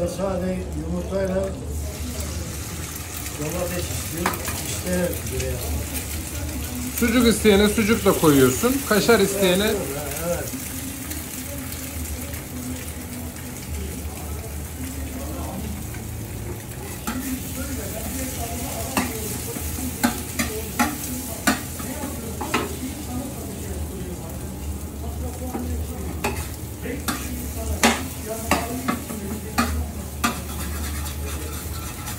Da sade yumurtayla domates istiyor. İşte buraya. Sucuk isteyene sucuk da koyuyorsun. Kaşar isteyene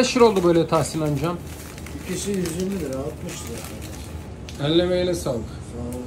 kaç lira oldu böyle Tahsin amcam? İkisi 120 lira, 60 lira. Ellemeyle sağlık. Sağ olun.